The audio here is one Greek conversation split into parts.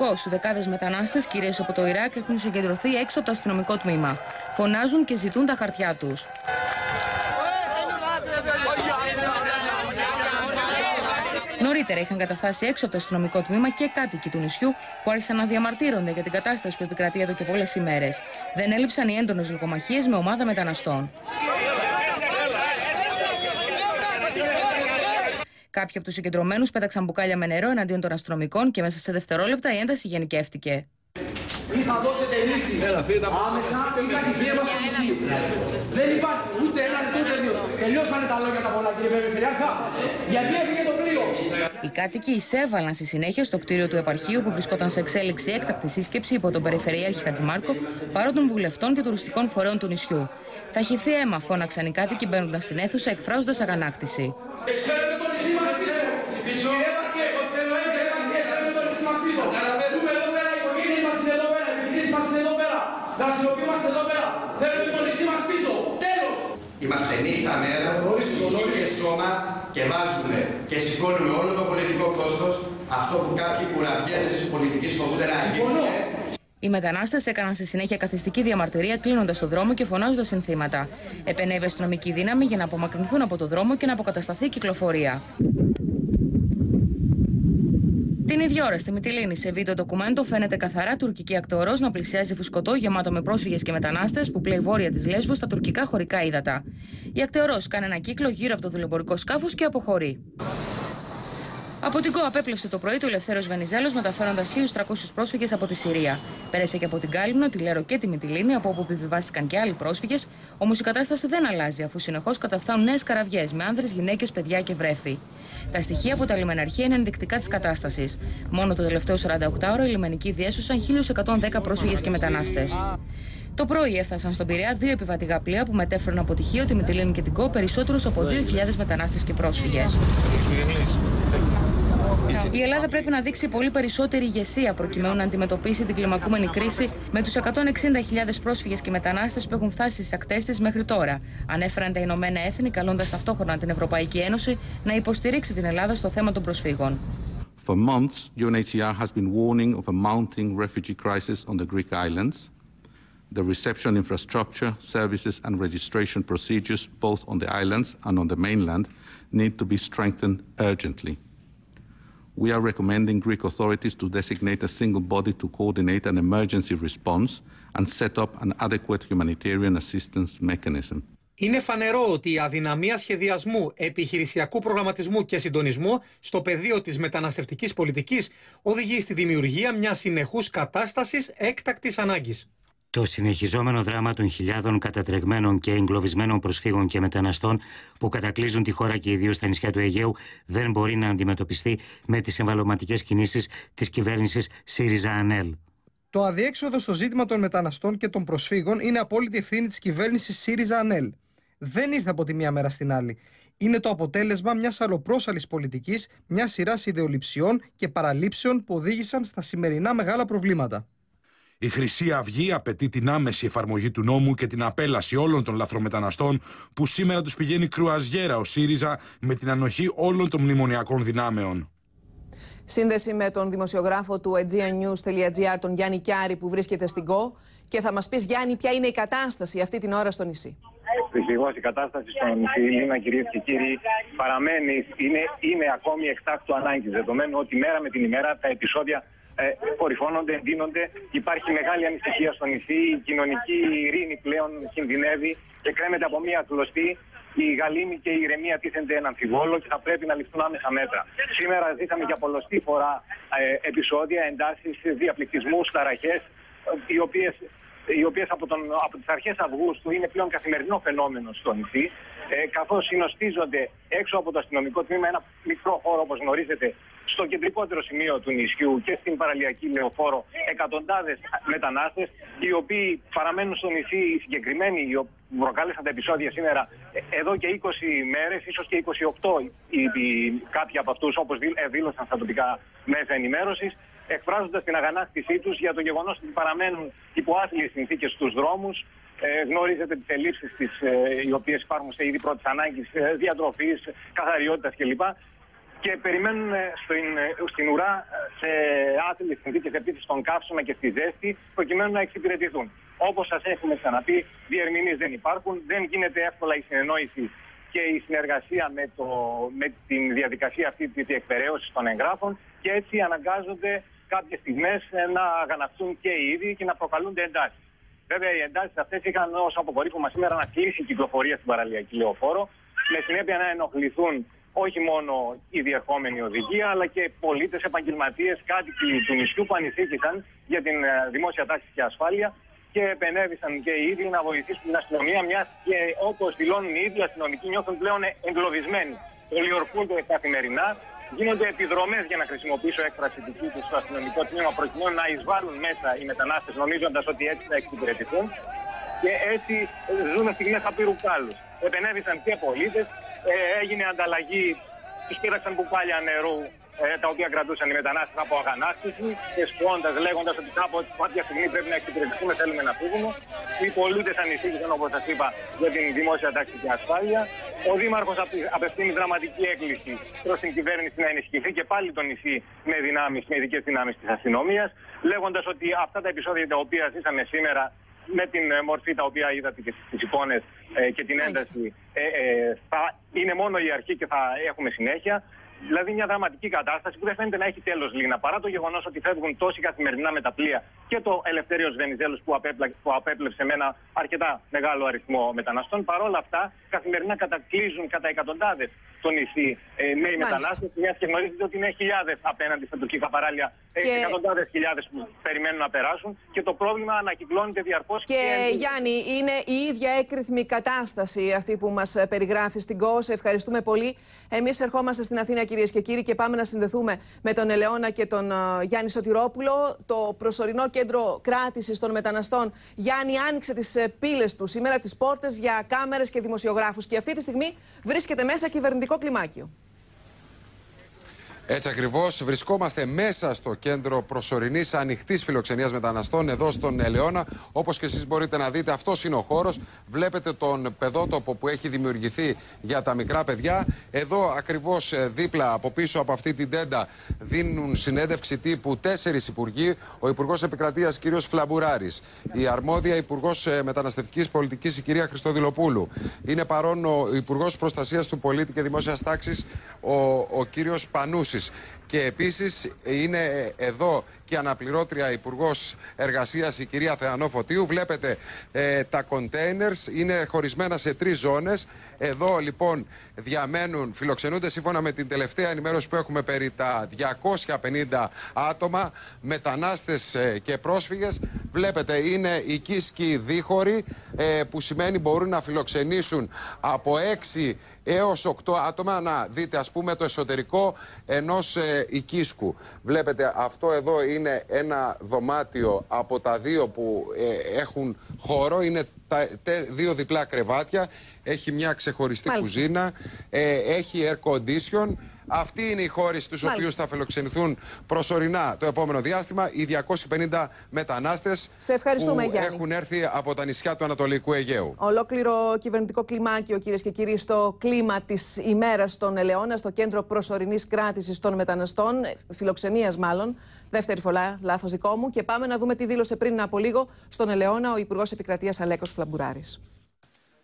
Ευτυχώ, δεκάδες μετανάστες, κυρίως από το Ιράκ, έχουν συγκεντρωθεί έξω από το αστυνομικό τμήμα. Φωνάζουν και ζητούν τα χαρτιά τους. Νωρίτερα είχαν καταφτάσει έξω από το αστυνομικό τμήμα και κάτοικοι του νησιού που άρχισαν να διαμαρτύρονται για την κατάσταση που επικρατεί εδώ και πολλές ημέρες. Δεν έλειψαν οι έντονες λογομαχίες με ομάδα μεταναστών. Κάποιοι από τους συγκεντρωμένους πέταξαν μπουκάλια με νερό εναντίον των αστυνομικών και μέσα σε δευτερόλεπτα η ένταση γενικεύτηκε. Ή θα δώσετε λύση άμεσα ή θα τη φύγει στο νησί. Δεν υπάρχει ούτε ένα ούτε δύο. Τελειώσανε τα λόγια τα πολλά κύριε Περιφερειάρχα. Γιατί έφυγε το πλοίο; Οι κάτοικοι εισέβαλαν στη συνέχεια στο κτίριο του επαρχείου που βρισκόταν σε εξέλιξη έκτακτη σύσκεψη υπό τον Περιφερειάρχη Χατζημάρκο παρό των βουλευτών και τουριστικών φορέων του νησιού. Θα χυθεί αίμα, φώναξαν οι κάτοικοι μπαίνοντας στην αίθουσα εκφράζοντας αγανάκτηση. Είμαστε νύχτα μέρα, και σώμα και βάζουμε και σηκώνουμε όλο το πολιτικό κόστος αυτό που κάποιοι κουραβιέται της πολιτικής φοβούνται να γίνει. Οι μετανάστες έκαναν στη συνέχεια καθιστική διαμαρτυρία κλείνοντας το δρόμο και φωνάζοντας συνθήματα. Επενέβη αστυνομική δύναμη για να απομακρυνθούν από το δρόμο και να αποκατασταθεί η κυκλοφορία. Την ίδια ώρα στη Μυτιλίνη, σε βίντεο ντοκουμέντο, φαίνεται καθαρά τουρκική ακτορός να πλησιάζει φουσκωτό γεμάτο με πρόσφυγες και μετανάστες που πλέει βόρεια της Λέσβου στα τουρκικά χωρικά ύδατα. Η ακτεωρό κάνει ένα κύκλο γύρω από το δουλεμπορικό σκάφος και αποχωρεί. Από την ΚΟ απέπλευσε το πρωί το Ελευθέρος Βενιζέλος μεταφέροντας 1.300 πρόσφυγες από τη Συρία. Πέρασε και από την Κάλυμνο, τη Λέρο και τη Μυτιλίνη, από όπου επιβιβάστηκαν και άλλοι πρόσφυγες, όμως η κατάσταση δεν αλλάζει, αφού συνεχώς καταφθάνουν νέες καραβιές με άνδρες, γυναίκες, παιδιά και βρέφη. Τα στοιχεία από τα λιμεναρχεία είναι ενδεικτικά της κατάστασης. Μόνο το τελευταίο 48ωρο οι λιμενικοί διέσωσαν 1.110 πρόσφυγες και μετανάστες. Το πρωί έφτασαν στον Πειραιά δύο επιβατικά πλοία που μετέφεραν από τυχείο τη Μυτιλίνη και την ΚΟ περισσότερους από 2.000 μετανάστες και πρόσφυγες. Η Ελλάδα πρέπει να δείξει πολύ περισσότερη ηγεσία προκειμένου να αντιμετωπίσει την κλιμακούμενη κρίση με τους 160.000 πρόσφυγες και μετανάστες που έχουν φτάσει στις ακτές της μέχρι τώρα. Ανέφεραν τα Ηνωμένα Έθνη, καλώντας ταυτόχρονα την Ευρωπαϊκή Ένωση να υποστηρίξει την Ελλάδα στο θέμα των προσφύγων. For months, UNHCR has been warning of a mounting refugee crisis on the Greek islands. The reception infrastructure, services and registration procedures both on the islands and on the mainland need to be strengthened urgently. We are recommending Greek authorities to designate a single body to coordinate an emergency response and set up an adequate humanitarian assistance mechanism. Είναι φανερό ότι η αδυναμία σχεδιασμού, επιχειρησιακού προγραμματισμού και συντονισμού στο πεδίο της μεταναστευτικής πολιτικής οδηγεί στη δημιουργία μιας συνεχούς κατάστασης έκτακτης ανάγκης. Το συνεχιζόμενο δράμα των χιλιάδων κατατρεγμένων και εγκλωβισμένων προσφύγων και μεταναστών που κατακλείζουν τη χώρα και ιδίως στα νησιά του Αιγαίου δεν μπορεί να αντιμετωπιστεί με τις εμβαλωματικές κινήσεις της κυβέρνησης ΣΥΡΙΖΑ ΑΝΕΛ. Το αδιέξοδο στο ζήτημα των μεταναστών και των προσφύγων είναι απόλυτη ευθύνη της κυβέρνησης ΣΥΡΙΖΑ ΑΝΕΛ. Δεν ήρθε από τη μία μέρα στην άλλη. Είναι το αποτέλεσμα μιας αλλοπρόσαλης πολιτικής, μιας σειράς ιδεολειψιών και παραλήψεων που οδήγησαν στα σημερινά μεγάλα προβλήματα. Η Χρυσή Αυγή απαιτεί την άμεση εφαρμογή του νόμου και την απέλαση όλων των λαθρομεταναστών που σήμερα τους πηγαίνει κρουαζιέρα ο ΣΥΡΙΖΑ με την ανοχή όλων των μνημονιακών δυνάμεων. Σύνδεση με τον δημοσιογράφο του aegeannews.gr, τον Γιάννη Κιάρη, που βρίσκεται στην ΚΟ. Και θα μας πεις, Γιάννη, ποια είναι η κατάσταση αυτή την ώρα στο νησί. Δυστυχώς η κατάσταση στο νησί Λίνα, κυρίες και κύριοι, παραμένει, είναι, είναι ακόμη εκτάκτου ανάγκης. Δεδομένου ότι μέρα με την ημέρα τα επεισόδια ε, κορυφώνονται, εντείνονται. Υπάρχει μεγάλη ανησυχία στο νησί. Η κοινωνική ειρήνη πλέον κινδυνεύει και κρέμεται από μία κλωστή. Η γαλήνη και η ηρεμία τίθενται ένα αμφιβόλο και θα πρέπει να ληφθούν άμεσα μέτρα. Σήμερα ζήσαμε για πολλωστή φορά ε, επεισόδια, εντάσεις, διαπληκτισμούς, ταραχές, οι οποίες οι οποίες από, από τις αρχές Αυγούστου είναι πλέον καθημερινό φαινόμενο στο νησί, ε, καθώς συνοστίζονται έξω από το αστυνομικό τμήμα ένα μικρό χώρο, όπως γνωρίζετε, στο κεντρικότερο σημείο του νησιού και στην παραλιακή λεωφόρο εκατοντάδες μετανάστες, οι οποίοι παραμένουν στο νησί, οι συγκεκριμένοι, οι που προκάλεσαν τα επεισόδια σήμερα, ε, εδώ και 20 μέρες, ίσως και 28 οι, οι, κάποιοι από αυτούς, όπως ε, δήλωσαν στα τοπικά μέσα ενημέρωσης, εκφράζοντας την αγανάκτησή τους για το γεγονός ότι παραμένουν υπό άθλιε συνθήκες στους δρόμους. Ε, γνωρίζετε τις ελλείψεις ε, οι οποίες υπάρχουν σε είδη πρώτης ανάγκης, ε, διατροφής, καθαριότητας κλπ. Και περιμένουν στην, στην ουρά σε άθλιε συνθήκε επίθεση στον καύσωνα και στη ζέστη προκειμένου να εξυπηρετηθούν. Όπως σας έχουμε ξαναπεί, διερμηνείς δεν υπάρχουν, δεν γίνεται εύκολα η συνεννόηση και η συνεργασία με, το, με την διαδικασία αυτή τη διεκπαιρέωση των εγγράφων και έτσι αναγκάζονται κάποιες στιγμές να αγανακτούν και οι ίδιοι και να προκαλούνται εντάσεις. Βέβαια, οι εντάσεις αυτές είχαν ως αποκορύφωμα σήμερα να κλείσει η κυκλοφορία στην παραλιακή λεωφόρο, με συνέπεια να ενοχληθούν όχι μόνο οι διερχόμενοι οδηγοί, αλλά και πολίτες, επαγγελματίες, κάτοικοι του νησιού που ανησύχησαν για την ε, δημόσια τάξη και ασφάλεια και επενέβησαν και οι ίδιοι να βοηθήσουν την αστυνομία, μιας και όπως δηλώνουν οι ίδιοι αστυνομικοί νιώθουν πλέον εγκλωβισμένοι. Πολιορκούνται καθημερινά, γίνονται επιδρομές για να χρησιμοποιήσω έκφραση δική τους στο αστυνομικό τμήμα προκειμένου να εισβάλλουν μέσα οι μετανάστες, νομίζοντας ότι έτσι θα εξυπηρετηθούν. Και έτσι ζούμε στιγμές απείρου κάλους. Επενέβησαν και πολίτες, ε, έγινε ανταλλαγή, τους πήραξαν μπουκάλια νερού ε, τα οποία κρατούσαν οι μετανάστες από αγανάκτηση, εσπώντα, λέγοντας ότι κάποια στιγμή πρέπει να εξυπηρετηθούμε, θέλουμε να φύγουμε. Οι πολίτες ανησύχησαν, όπως σας είπα, για την δημόσια τάξη και ασφάλεια. Ο Δήμαρχος απευθύνει δραματική έκκληση προς την κυβέρνηση να ενισχυθεί και πάλι το νησί με δυνάμεις, με ειδικές δυνάμεις της αστυνομίας, λέγοντας ότι αυτά τα επεισόδια τα οποία ζήσαμε σήμερα με την μορφή τα οποία είδατε και στι εικόνες ε, και την ένταση, ε, ε, θα είναι μόνο η αρχή και θα έχουμε συνέχεια. Δηλαδή μια δραματική κατάσταση που δεν φαίνεται να έχει τέλος λίγα. Παρά το γεγονός ότι φεύγουν τόσοι καθημερινά με τα πλοία και το Ελευθέριος Βενιζέλος που, που απέπλεψε με ένα αρκετά μεγάλο αριθμό μεταναστών. Παρόλα αυτά, καθημερινά κατακλείζουν κατά εκατοντάδες το νησί ε, νέοι μετανάστες. Μιας και γνωρίζετε ότι είναι χιλιάδες απέναντι στα τουρκικά παράλια. Ε, και... Εκατοντάδες χιλιάδες που περιμένουν να περάσουν και το πρόβλημα ανακυκλώνεται διαρκώς. Και, και Γιάννη, είναι η ίδια έκρηθμη κατάσταση αυτή που μας περιγράφει στην ΚΟΣ. Ευχαριστούμε πολύ. Εμείς ερχόμαστε στην Αθήνα, κυρίες και κύριοι, και πάμε να συνδεθούμε με τον Ελαιώνα και τον uh, Γιάννη Σωτηρόπουλο. Το προσωρινό κέντρο κράτησης των μεταναστών, Γιάννη, άνοιξε τις πύλες του σήμερα, τις πόρτες για κάμερες και δημοσιογράφους. Και αυτή τη στιγμή βρίσκεται μέσα κυβερνητικό κλιμάκιο. Έτσι ακριβώς. Βρισκόμαστε μέσα στο κέντρο προσωρινής ανοιχτής φιλοξενίας μεταναστών εδώ στον Ελαιώνα. Όπως και εσείς μπορείτε να δείτε, αυτός είναι ο χώρος. Βλέπετε τον παιδότοπο που έχει δημιουργηθεί για τα μικρά παιδιά. Εδώ ακριβώς ε, δίπλα από πίσω από αυτή την τέντα δίνουν συνέντευξη τύπου τέσσερις υπουργοί. Ο Υπουργός Επικρατείας κ. Φλαμπουράρη, η αρμόδια Υπουργός ε, Μεταναστευτικής Πολιτικής η κυρία Χριστοδηλοπούλου. Είναι παρόν ο Υπουργός Προστασίας του Πολίτη και Δημόσιας Τάξης ο, ο κ. Πανούσης. Και επίσης είναι εδώ και αναπληρώτρια Υπουργός Εργασίας η κυρία Θεανό Φωτίου. Βλέπετε ε, τα containers είναι χωρισμένα σε τρεις ζώνες. Εδώ λοιπόν διαμένουν, φιλοξενούνται σύμφωνα με την τελευταία ενημέρωση που έχουμε περί τα 250 άτομα, μετανάστες ε, και πρόσφυγες. Βλέπετε είναι οικίσκοι δίχωροι ε, που σημαίνει μπορούν να φιλοξενήσουν από 6 έως 8 άτομα. Να δείτε ας πούμε το εσωτερικό ενός ε, οικίσκου. Βλέπετε αυτό εδώ είναι ένα δωμάτιο από τα δύο που ε, έχουν χώρο. Είναι τα, δύο διπλά κρεβάτια. Έχει μια ξεχωριστή κουζίνα. Ε, έχει air condition. Αυτοί είναι οι χώροι στους οποίους θα φιλοξενηθούν προσωρινά το επόμενο διάστημα οι 250 μετανάστες που έχουν έρθει από τα νησιά του Ανατολικού Αιγαίου. Ολόκληρο κυβερνητικό κλιμάκιο, κυρίες και κύριοι, στο κλίμα της ημέρας στον Ελαιώνα, στο κέντρο προσωρινής κράτησης των μεταναστών, φιλοξενίας μάλλον. Δεύτερη φορά, λάθος δικό μου. Και πάμε να δούμε τι δήλωσε πριν από λίγο στον Ελαιώνα ο Υπουργός Επικρατείας Αλέκος Φλαμπουράρη.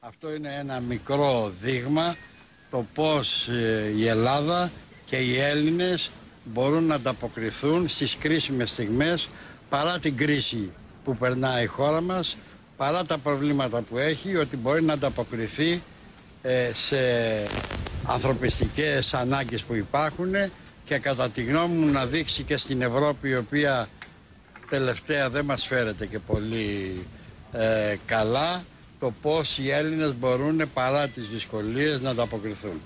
Αυτό είναι ένα μικρό δείγμα το πώς ε, η Ελλάδα και οι Έλληνες μπορούν να ανταποκριθούν στις κρίσιμες στιγμές παρά την κρίση που περνάει η χώρα μας, παρά τα προβλήματα που έχει, ότι μπορεί να ανταποκριθεί ε, σε ανθρωπιστικές ανάγκες που υπάρχουν και κατά τη γνώμη μου να δείξει και στην Ευρώπη η οποία τελευταία δεν μας φέρεται και πολύ ε, καλά το πώς οι Έλληνες μπορούν παρά τις δυσκολίες να ανταποκριθούν.